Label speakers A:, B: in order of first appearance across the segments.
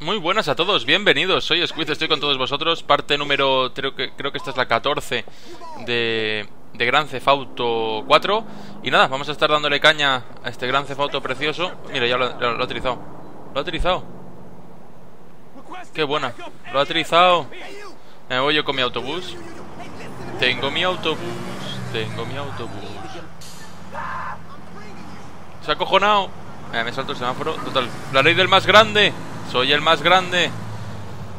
A: Muy buenas a todos, bienvenidos. Soy Squid, estoy con todos vosotros. Parte número, creo que, creo que esta es la 14 de, de Gran Theft Auto 4. Y nada, vamos a estar dándole caña a este Gran Theft Auto precioso. Mira, ya lo, lo ha utilizado. Lo ha utilizado. Qué buena. Lo ha utilizado. Me voy yo con mi autobús. Tengo mi autobús. Tengo mi autobús. Se ha acojonado. Eh, me salto el semáforo. Total. La ley del más grande. Soy el más grande.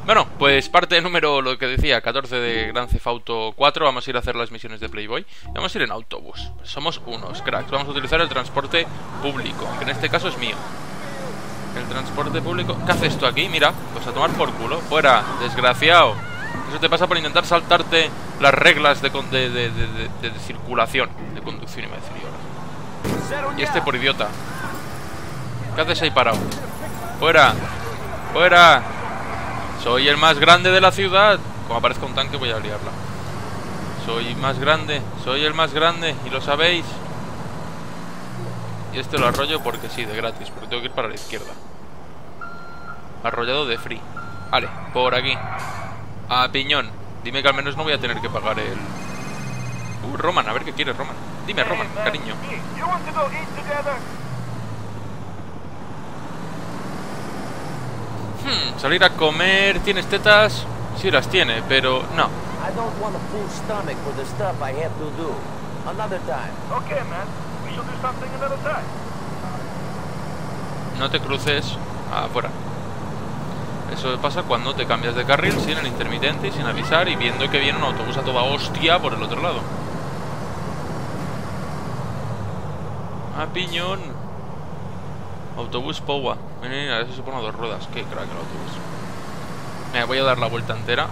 A: Bueno, pues parte número, lo que decía, 14 de Gran Theft Auto 4. Vamos a ir a hacer las misiones de Playboy. Vamos a ir en autobús. Somos unos cracks. Vamos a utilizar el transporte público, que en este caso es mío. El transporte público. ¿Qué haces tú aquí? Mira, pues a tomar por culo. Fuera, desgraciado. Eso te pasa por intentar saltarte las reglas de, de, de- de- circulación, de conducción, iba a decir yo. Y este por idiota. ¿Qué haces ahí parado? ¡Fuera! ¡Fuera! Soy el más grande de la ciudad. Como aparezca un tanque voy a liarla. Soy más grande, soy el más grande, y lo sabéis. Y este lo arroyo porque sí, de gratis, porque tengo que ir para la izquierda. Arrollado de free. Vale, por aquí. A piñón. Dime que al menos no voy a tener que pagar el... Uh, Roman, a ver qué quieres, Roman. Dime, Roman, cariño. Hmm, salir a comer, ¿tienes tetas? Sí las tiene, pero no.
B: I don't want a full stomach for the stuff I have to do. Another time.
C: Okay, man. We shall do something another time.
A: No te cruces afuera. Eso pasa cuando te cambias de carril sin el intermitente y sin avisar y viendo que viene un autobús a toda hostia por el otro lado. A piñón. Autobús Powa. Mira, mira, eso se pone dos ruedas. Qué crack el autobús. Mira, voy a dar la vuelta entera.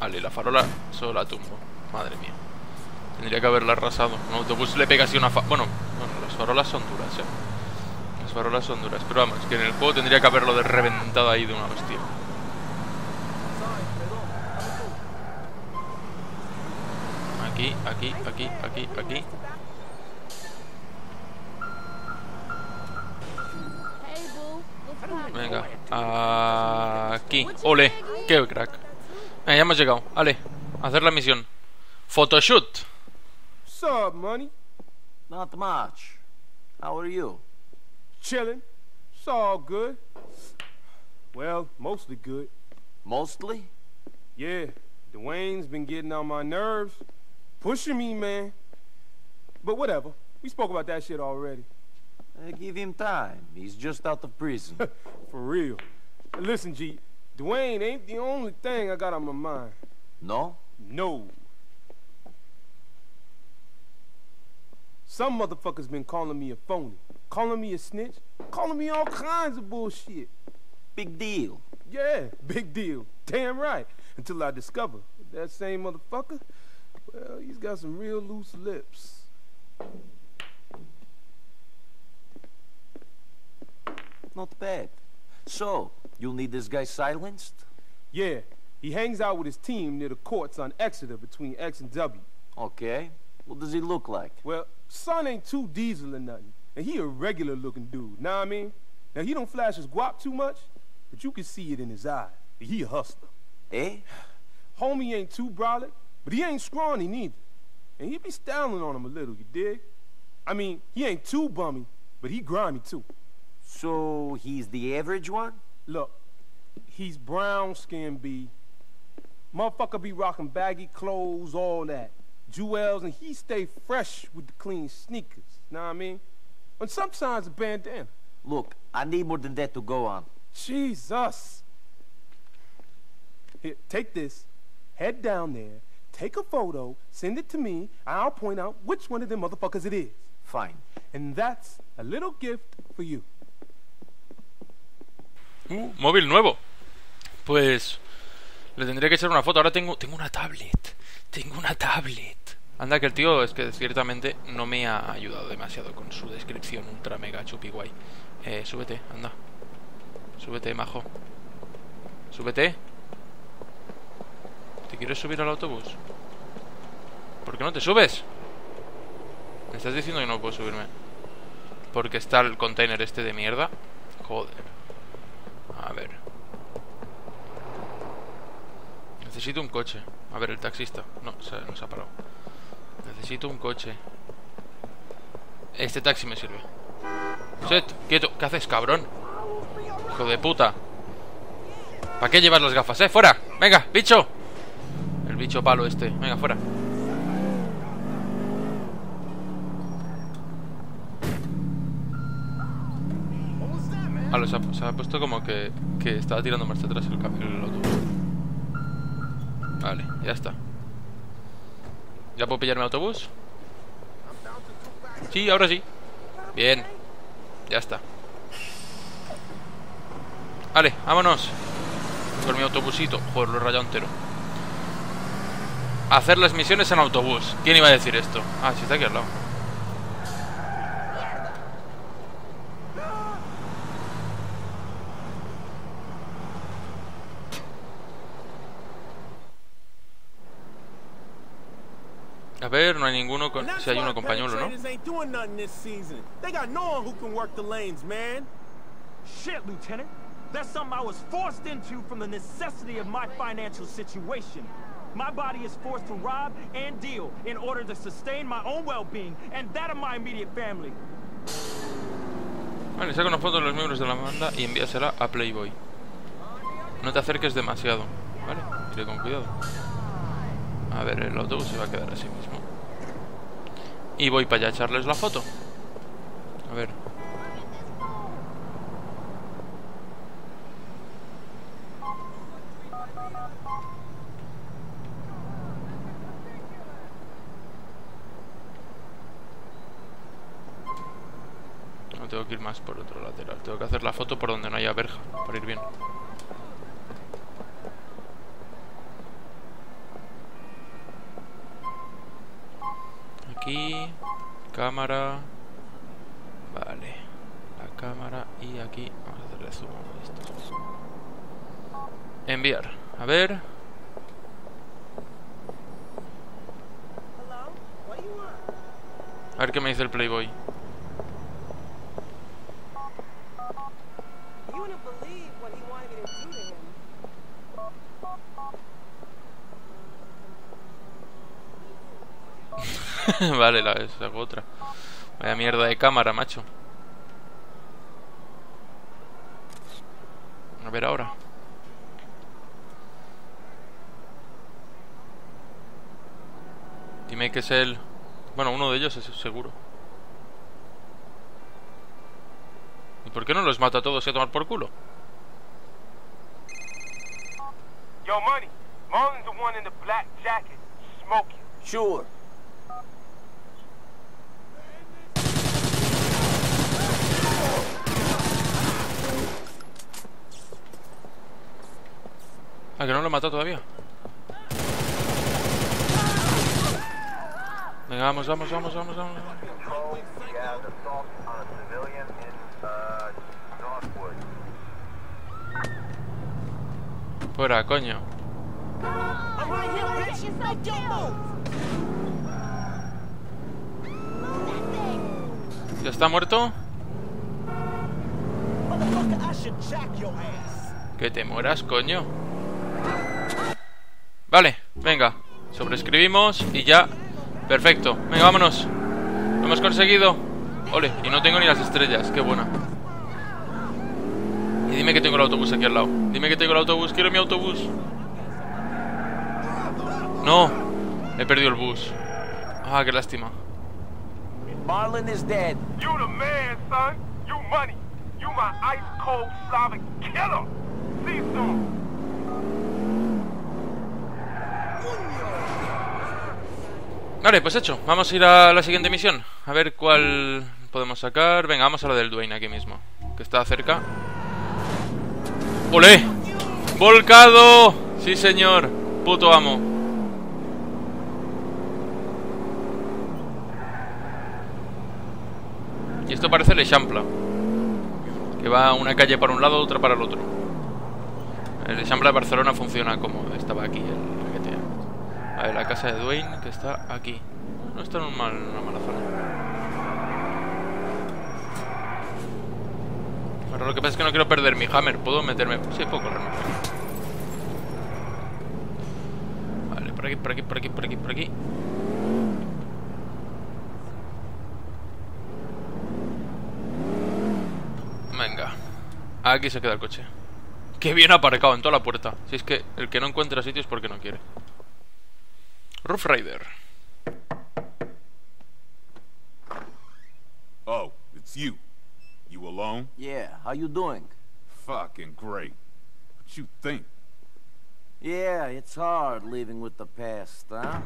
A: Vale, la farola solo la tumbo. Madre mía. Tendría que haberla arrasado. Un autobús le pega así una fa... Bueno, bueno, las farolas son duras, eh. Las farolas son duras. Pero vamos, que en el juego tendría que haberlo de reventado ahí de una hostia. Aquí, aquí, aquí, aquí, aquí. Venga, aquí. Ole, qué crack. Venga, ya hemos llegado. Vale, a hacer la misión. Photoshoot.
C: What's up, money?
B: Not much. How are you?
C: Chilling. It's all good. Well, mostly good.
B: Mostly?
C: Yeah, Dwayne's been getting on my nerves. Pushing me, man. But whatever. We spoke about that shit already.
B: Uh, give him time. He's just out of prison.
C: For real. Listen, G, Dwayne ain't the only thing I got on my mind.
B: no?
C: No. Some motherfuckers been calling me a phony, calling me a snitch, calling me all kinds of bullshit.
B: Big deal.
C: Yeah, big deal. Damn right. Until I discover that same motherfucker, well, he's got some real loose lips.
B: Not bad. So, you'll need this guy silenced?
C: Yeah, he hangs out with his team near the courts on Exeter between X and W.
B: Okay. What does he look like?
C: Well, son ain't too diesel or nothing, and he a regular looking dude, know what I mean? Now, he don't flash his guap too much, but you can see it in his eye. He a hustler.
B: Eh?
C: Homie ain't too brolic, but he ain't scrawny neither. And he be styling on him a little, you dig? I mean, he ain't too bummy, but he grimy too.
B: So, he's the average one?
C: Look, he's brown skin B. Motherfucker be rocking baggy clothes, all that. Jewels, and he stay fresh with the clean sneakers. Know what I mean? And sometimes a bandana.
B: Look, I need more than that to go on.
C: Jesus. Here, take this. Head down there. Take a photo. Send it to me. And I'll point out which one of them motherfuckers it is.
B: Fine.
C: And that's a little gift for you.
A: Uh, móvil nuevo. Pues le tendría que echar una foto. Ahora tengo, tengo una tablet. Tengo una tablet. Anda que el tío es que ciertamente no me ha ayudado demasiado con su descripción ultra mega chupi guay. Eh, súbete, anda. Súbete, majo. Súbete. ¿Te quieres subir al autobús? ¿Por qué no te subes? Me estás diciendo que no puedo subirme. Porque está el container este de mierda. Joder. A ver. Necesito un coche. A ver, el taxista. No, no se ha parado. Necesito un coche. Este taxi me sirve. Set, quieto. ¿Qué haces, cabrón? Hijo de puta. ¿Para qué llevas las gafas, eh? ¡Fuera! ¡Venga, bicho! El bicho palo este. Venga, fuera. Ah, lo- se, ha, puesto como que, que estaba tirando marcha atrás el, el ya está. ¿Ya puedo pillar mi autobús? Sí, ahora sí. Bien. Ya está. Vale, vámonos. Con mi autobusito. Joder, lo he rayado entero. Hacer las misiones en autobús. ¿Quién iba a decir esto? Ah, sí, está aquí al lado. A ver, no hay ninguno con... Si hay uno con pañuelo, ¿no?
D: penetrators ain't doing nothing this season. They got no one who can work the lanes, man.
E: Shit, Lieutenant. That's something I was forced into from the necessity of my financial situation. My body is forced to rob and deal in order to sustain my own well-being and that of my immediate family.
A: Vale, saca una foto de los miembros de la banda y envíasela a Playboy. No te acerques demasiado, ¿vale? Iré con cuidado. A ver, el autobús se va a quedar así mismo. Y voy para allá a echarles la foto. A ver. No tengo que ir más por otro lateral. Tengo que hacer la foto por donde no haya verja, para ir bien. Cámara. Vale, la cámara y aquí vamos a hacerle zoom a esto. Enviar. A ver. A ver qué me dice el Playboy
F: wouldn't believe what he wanted me to do to him.
A: vale, la hago otra. Vaya mierda de cámara, macho. A ver ahora. Dime que es el... Bueno, uno de ellos es seguro. ¿Y por qué no los mata a todos y a tomar por culo?
C: Yo, Money. Marlon's the one in the black jacket, smoking.
B: Sure.
A: Ah, que no lo matado todavía. Venga, vamos, vamos, vamos, vamos, vamos. Fuera, coño.
F: I'm right here, bitch. No, don't move.
A: ¿Ya está muerto? Que te mueras, coño. Vale, venga. Sobrescribimos y ya. Perfecto. Venga, vámonos. Lo hemos conseguido. Ole, y no tengo ni las estrellas. Qué buena. Y dime que tengo el autobús aquí al lado. Dime que tengo el autobús. Quiero mi autobús. No. He perdido el bus. Ah, qué lástima.
B: Marlon is dead.
C: You the man, son. You money. You my ice cold Slavic killer. See you soon.
A: Vale, pues hecho. Vamos a ir a la siguiente misión. A ver cuál podemos sacar. Venga, vamos a la del Dwayne aquí mismo. Que está cerca. ¡Olé! ¡Volcado! Sí, señor. Puto amo. Y esto parece el Echampla. Que va una calle para un lado, otra para el otro. El Echampla de Barcelona funciona como estaba aquí el GTA. A ver, la casa de Dwayne que está aquí. No está en un una mala zona. Pero lo que pasa es que no quiero perder mi hammer. ¿Puedo meterme? Sí, puedo correr. Vale, por aquí, por aquí, por aquí, por aquí, por aquí. Aquí se queda el coche. Qué bien aparcado en toda la puerta. Si es que el que no encuentra sitio es porque no quiere. Roof Rider.
G: Oh, it's you. You alone?
B: Yeah, how you doing?
G: Fucking great. What you think?
B: Yeah, it's hard living with the past, huh?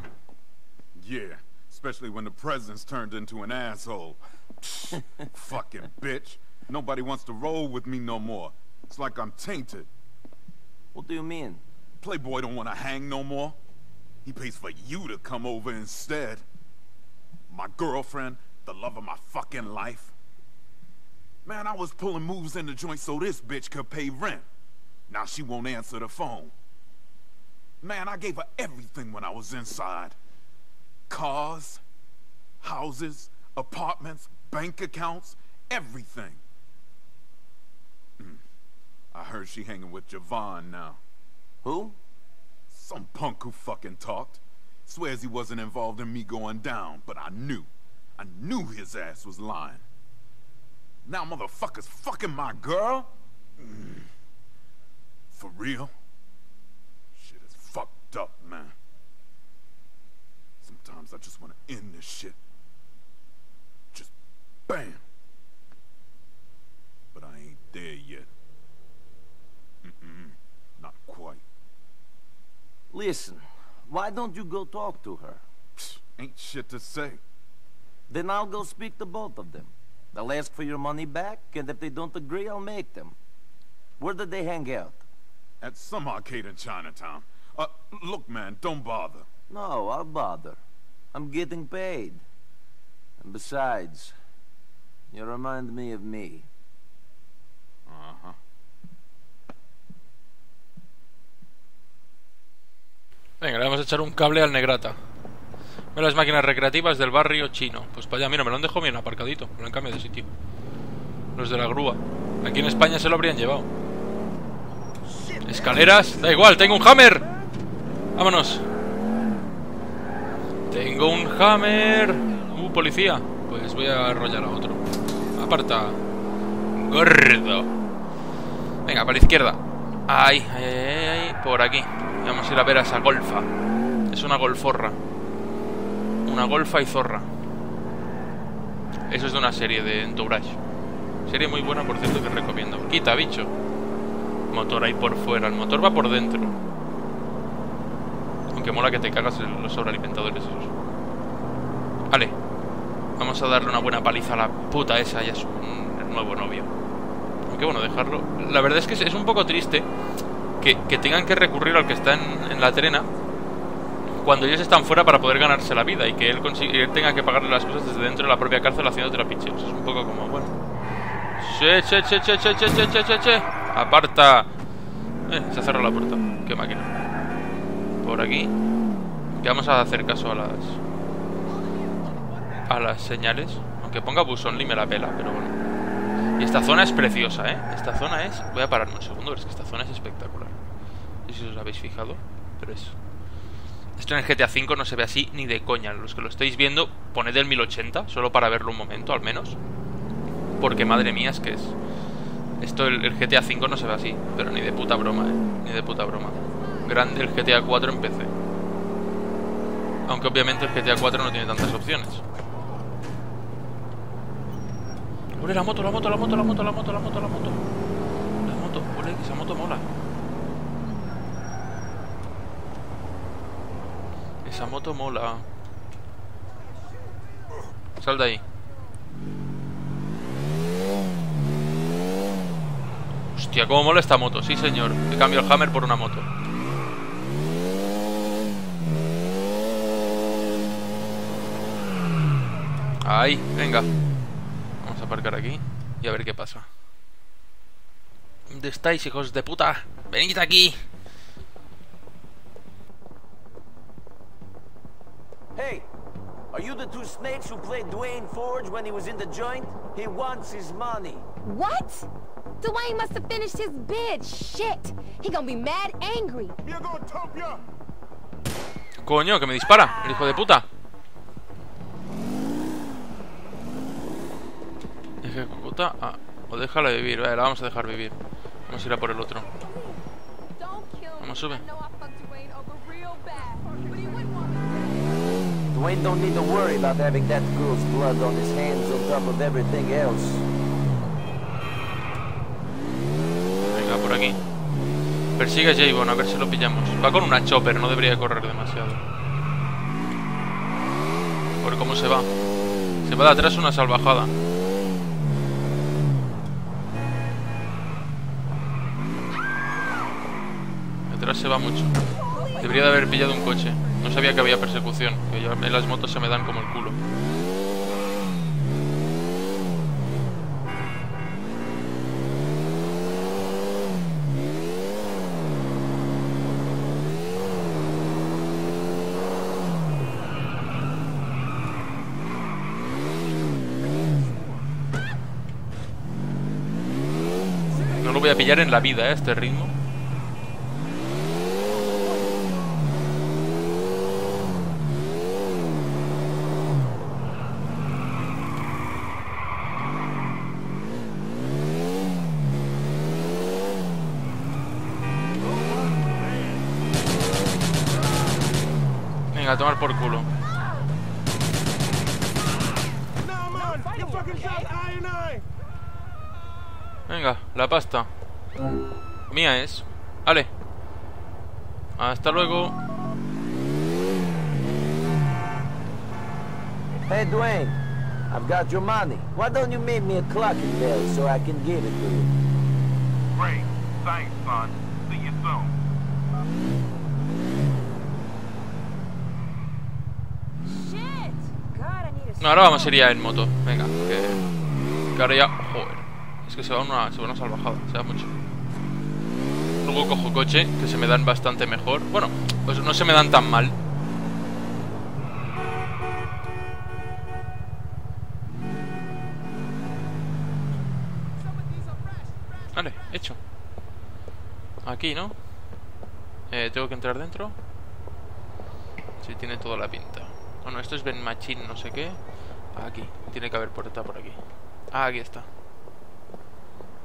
G: Yeah, especially when the president's turned into an asshole. Fucking bitch. Nobody wants to roll with me no more. It's like I'm tainted.
B: What do you mean?
G: Playboy don't want to hang no more. He pays for you to come over instead. My girlfriend, the love of my fucking life. Man, I was pulling moves in the joint so this bitch could pay rent. Now she won't answer the phone. Man, I gave her everything when I was inside. Cars, houses, apartments, bank accounts, everything. I heard she hanging with Javon now.
B: Who?
G: Some punk who fucking talked. Swears he wasn't involved in me going down, but I knew. I knew his ass was lying. Now motherfuckers fucking my girl? Mm. For real? Shit is fucked up, man. Sometimes I just want to end this shit. Just bam. But I ain't there yet. Quite.
B: Listen, why don't you go talk to her?
G: Psh, ain't shit to say.
B: Then I'll go speak to both of them. They'll ask for your money back, and if they don't agree, I'll make them. Where did they hang out?
G: At some arcade in Chinatown. Uh, look, man, don't bother.
B: No, I'll bother. I'm getting paid. And besides, you remind me of me.
A: Venga, le vamos a echar un cable al Negrata. Ve las máquinas recreativas del barrio chino. Pues para allá, mira, me lo han dejado bien aparcadito. Me lo han cambiado de sitio. Los de la grúa. Aquí en España se lo habrían llevado. Escaleras. Da igual, tengo un hammer. Vámonos. Tengo un hammer. Uh, policía. Pues voy a arrollar a otro. Aparta. Gordo. Venga, para la izquierda. Ahí, ahí, ahí, por aquí. Vamos a ir a ver a esa golfa. Es una golforra. Una golfa y zorra. Eso es de una serie de Entourage. Serie muy buena, por cierto, que recomiendo. Quita, bicho. Motor ahí por fuera. El motor va por dentro. Aunque mola que te cagas los sobrealimentadores esos. Vale. Vamos a darle una buena paliza a la puta esa y a su nuevo novio. Aunque bueno, dejarlo... La verdad es que es un poco triste que, tengan que recurrir al que está en, la trena cuando ellos están fuera para poder ganarse la vida y que él, él tenga que pagarle las cosas desde dentro de la propia cárcel haciendo trapicheos. Es un poco como, bueno... Che, che, che, che, che, che, che, che, che. Aparta. Eh, se ha cerrado la puerta. Qué máquina. Por aquí. Que vamos a hacer caso a las... A las señales. Aunque ponga only me la pela, pero bueno. Esta zona es preciosa, ¿eh? Esta zona es... Voy a pararme un segundo, pero es que esta zona es espectacular. No sé si os habéis fijado, pero es... Esto en el GTA V no se ve así ni de coña. Los que lo estáis viendo, poned el 1080, solo para verlo un momento al menos. Porque madre mía, es que es... Esto, el, el GTA V no se ve así, pero ni de puta broma, ¿eh? Ni de puta broma. Grande el GTA 4 en PC. Aunque obviamente el GTA 4 no tiene tantas opciones. ¡Ole, la moto, la moto, la moto, la moto, la moto, la moto, la moto! La moto, ole, esa moto mola. Esa moto mola. Sal de ahí. Hostia, cómo mola esta moto. Sí, señor. He cambiado el Hammer por una moto. Ahí, venga. A aparcar aquí y a ver qué pasa. ¿Dónde estáis, hijos de puta? Venid aquí.
B: Hey, Are you the two snakes who played Dwayne Forge when he was in the joint? He wants his money.
H: What? Dwayne must have finished his bid. Shit. He gonna be mad angry.
A: Coño, que me dispara, el hijo de puta. Ah, o déjala vivir, vale, la vamos a dejar vivir. Vamos a ir a por el otro. Vamos, sube.
H: Dwayne
B: don't need to worry about having that girl's blood on his hands on top of everything else.
A: Venga, por aquí. Persigue a Javon, a ver si lo pillamos. Va con una chopper, no debería correr demasiado. Por cómo se va. Se va de atrás una salvajada. Se va mucho. Debería de haber pillado un coche. No sabía que había persecución. Que las motos se me dan como el culo. No lo voy a pillar en la vida, ¿eh? Este ritmo. Venga, a tomar por culo. Venga, la pasta. Mía es. Vale. Hasta luego.
B: Hey, Dwayne, I've got your money. Why don't you make me a clocking bell so I can give it to you?
G: Great. Thanks, son. See you soon.
H: Shit. God, I need a
A: No, ahora vamos a ir ya en moto. Venga, que, que ahora ya. Joder. Es que se va una, se va una salvajada, se va mucho. Luego cojo coche, que se me dan bastante mejor. Bueno, pues no se me dan tan mal. Vale, hecho. Aquí, ¿no? Eh, Tengo que entrar dentro. Sí, tiene toda la pinta. Bueno, esto es Ben Machine, no sé qué. Aquí, tiene que haber puerta por aquí. Ah, aquí está.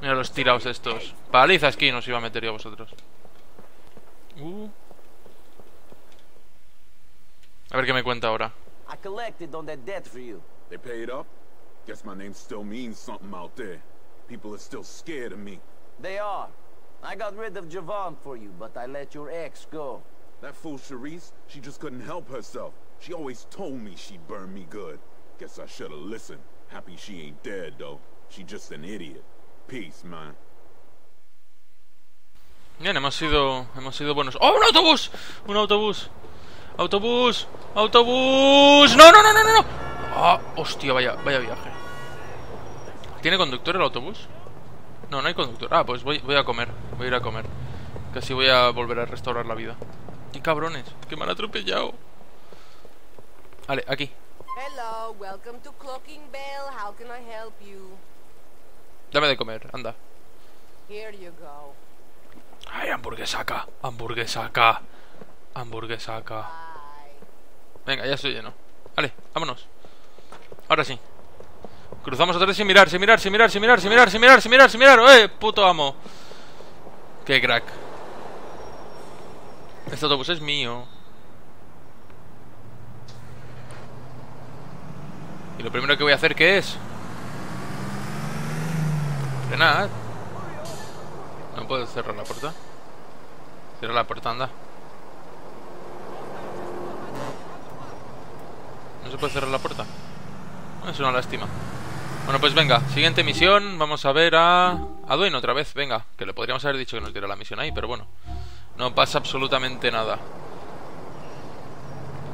A: Mira los tirados estos. Paliza aquí nos iba a meter yo a vosotros. Uh. A ver qué me cuenta ahora.
B: I collected on that debt for you.
G: They paid up? Guess my name still means something out there. People are still scared of me.
B: They are. I got rid of Javon for you, but I let your ex go.
G: That fool Charisse, she just couldn't help herself. She always told me she'd burn me good.
A: Bien, hemos sido, hemos sido buenos. ¡Oh, un autobús! Un autobús. Autobús. Autobús. No, no, no, no, no. no. Ah, hostia, vaya, vaya viaje. ¿Tiene conductor el autobús? No, no hay conductor. Ah, pues voy, voy a comer. Voy a ir a comer. Casi voy a volver a restaurar la vida. ¡Qué cabrones! ¡Que me han atropellado! Vale, aquí.
F: Hello, welcome to Clocking Bell. How can I help you?
A: Dame de comer, anda.
F: Here you go.
A: ¡Ay, hamburguesaca! ¡Hamburguesaca! ¡Hamburguesaca!
F: Bye.
A: Venga, ya estoy lleno. Vale, vámonos. Ahora sí. Cruzamos otra vez sin mirar, sin mirar, sin mirar, sin mirar, sin mirar, sin mirar, sin mirar, sin mirar. ¡Eh! Puto amo. Qué crack. Este autobús es mío. Y lo primero que voy a hacer, ¿qué es? Frenar. No puedo cerrar la puerta. Cierra la puerta, anda. ¿No se puede cerrar la puerta? Es una lástima. Bueno, pues venga, siguiente misión. Vamos a ver a... A Dwayne otra vez, venga. Que le podríamos haber dicho que nos diera la misión ahí, pero bueno. No pasa absolutamente nada.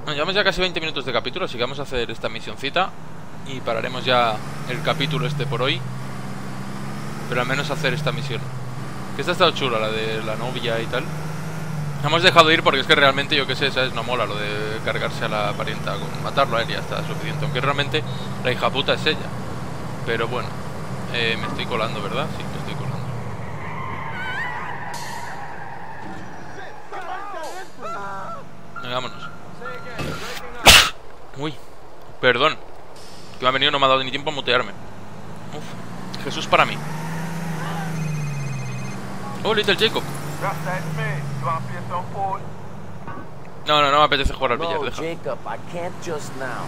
A: Bueno, llevamos ya casi 20 minutos de capítulo, así que vamos a hacer esta misioncita. Y pararemos ya el capítulo este por hoy. Pero al menos hacer esta misión. Que esta ha estado chula, la de la novia y tal. Hemos dejado ir porque es que realmente, yo que sé, ¿sabes? No mola lo de cargarse a la parienta con matarlo a él ya está suficiente. Aunque realmente la hija puta es ella. Pero bueno, eh, me estoy colando, ¿verdad? Sí, me estoy colando. Vámonos. Uy, perdón. Que me ha venido no me ha dado ni tiempo a mutearme. Uf, Jesús para mí. Oh, Little Jacob. No, no, no me apetece jugar al billar, deja.
B: Jacob, I can't just now.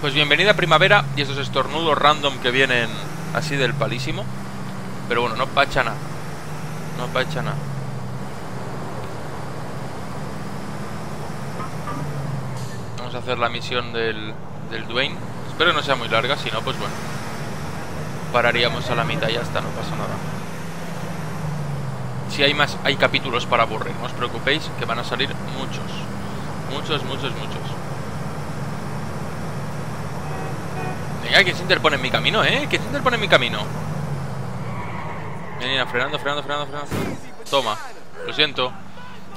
A: Pues bienvenida primavera y esos estornudos random que vienen así del palísimo. Pero bueno, no pacha nada. No pacha nada. Vamos a hacer la misión del, del Dwayne. Espero que no sea muy larga, si no, pues bueno. Pararíamos a la mitad y ya está, no pasa nada. Si hay más, hay capítulos para aburrir, no os preocupéis, que van a salir muchos. Muchos, muchos, muchos. Venga, ¿quién se interpone en mi camino, eh? ¿Quién se interpone en mi camino? Venga, frenando, frenando, frenando, frenando. Toma, lo siento.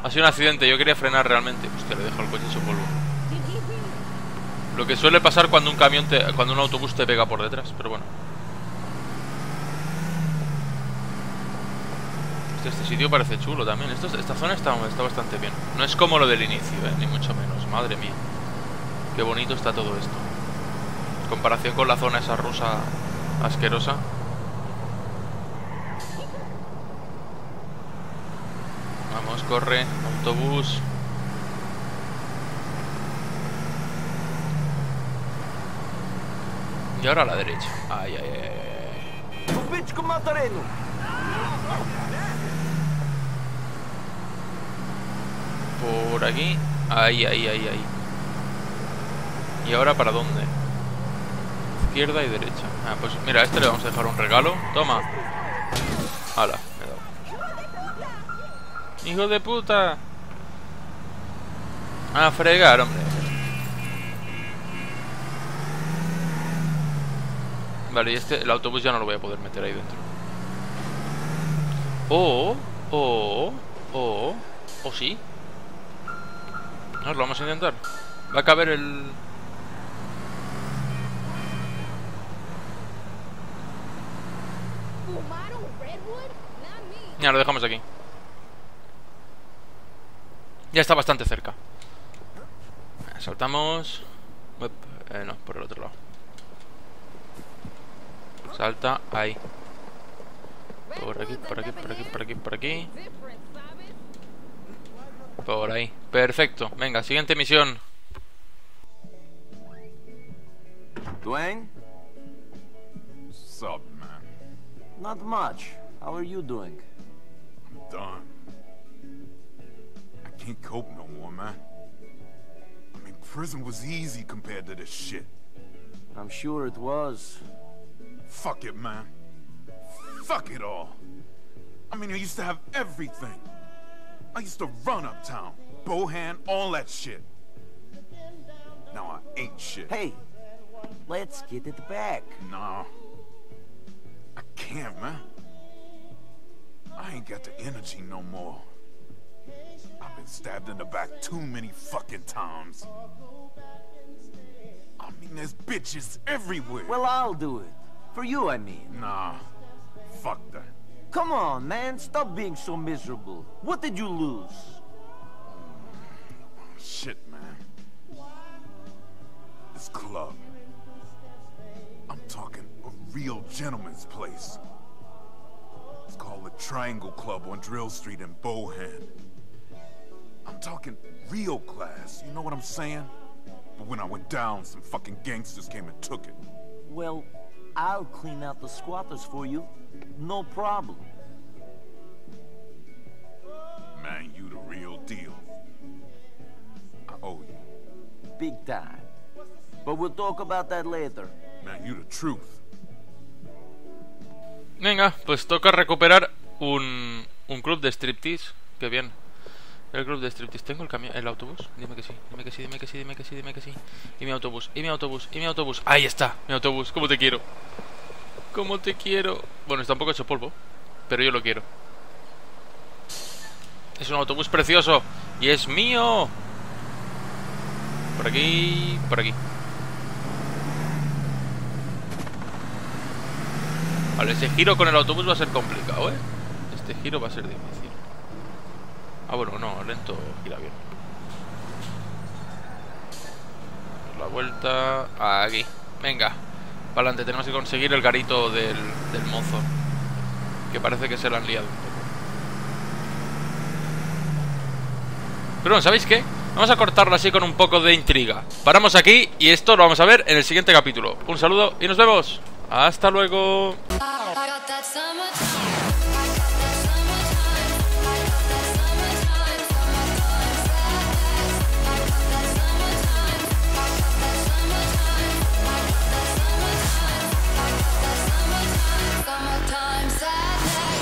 A: Ha sido un accidente, yo quería frenar realmente. Hostia, le dejo el coche hecho polvo. Lo que suele pasar cuando un camión te, cuando un autobús te pega por detrás, pero bueno. Hostia, este sitio parece chulo también. Esta zona está, está bastante bien. No es como lo del inicio, eh, ni mucho menos. Madre mía. Qué bonito está todo esto. En comparación con la zona esa rusa asquerosa. Vamos, corre, autobús. Y ahora a la derecha. Ay, ay, ay. Por aquí. Ahí, ahí, ahí, ahí. ¿Y ahora para dónde? Izquierda y derecha. Ah, pues mira, a este le vamos a dejar un regalo. Toma. Hala, me he ¡Hijo de puta! A fregar, hombre. Vale, y este, el autobús ya no lo voy a poder meter ahí dentro. O, o, o, o sí. Ver, lo vamos a intentar. Va a caber el... Ya, lo dejamos aquí. Ya está bastante cerca. Saltamos... Eh, no, por el otro lado. Salta, ahí. Por aquí, por aquí, por aquí, por aquí, por aquí. Por ahí. Perfecto. Venga, siguiente misión.
B: Dwayne?
G: What's up, man?
B: Not much. How are you doing?
G: I'm done. I can't cope no more, man. I mean, prison was easy compared to this shit.
B: I'm sure it was.
G: Fuck it, man. Fuck it all. I mean, I used to have everything. I used to run uptown, Bohan, all that shit. Now I ain't shit.
B: Hey, let's get it back.
G: Nah. I can't, man. I ain't got the energy no more. I've been stabbed in the back too many fucking times. I mean, there's bitches everywhere.
B: Well, I'll do it. For you, I mean.
G: nah. Fuck that.
B: Come on, man. Stop being so miserable. What did you lose?
G: Shit, man. This club. I'm talking a real gentleman's place. It's called the Triangle Club on Drill Street in Bohan. I'm talking real class, you know what I'm saying? But when I went down, some fucking gangsters came and took it.
B: Well, I'll clean out the squatters for you. No problem.
G: Man, you the real deal. I owe you.
B: Big time. But we'll talk about that later.
G: Man, you the truth.
A: Venga, pues toca recuperar un, un club de striptease. Qué bien. El club de striptease. ¿Tengo el camión, el autobús? Dime que sí, dime que sí, dime que sí, dime que sí, dime que sí. Y mi autobús, y mi autobús, y mi autobús. Ahí está, mi autobús, ¿cómo te quiero? Como te quiero. Bueno, está un poco hecho polvo, pero yo lo quiero. Es un autobús precioso y es mío. Por aquí, por aquí. Vale, ese giro con el autobús va a ser complicado, ¿eh? Este giro va a ser difícil. Ah, bueno, no, lento gira bien. La vuelta... Aquí. Venga. Para adelante, tenemos que conseguir el garito del, mozo. Que parece que se lo han liado un poco. Pero bueno, ¿sabéis qué? Vamos a cortarlo así con un poco de intriga. Paramos aquí y esto lo vamos a ver en el siguiente capítulo. Un saludo y nos vemos. Hasta luego.